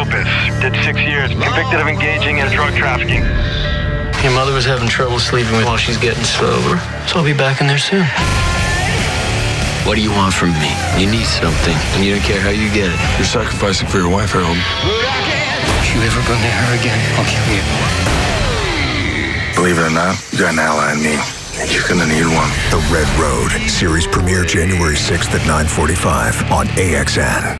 Kopus. Did six years. Convicted of engaging in drug trafficking. Your mother was having trouble sleeping while she's getting sober, so I'll be back in there soon. What do you want from me? You need something, and you don't care how you get it. You're sacrificing for your wife, Harold. If you ever go near her again, I'll kill you. Believe it or not, you got an ally in me. You're gonna need one. The Red Road series premiere January 6th at 9:45 on AXN.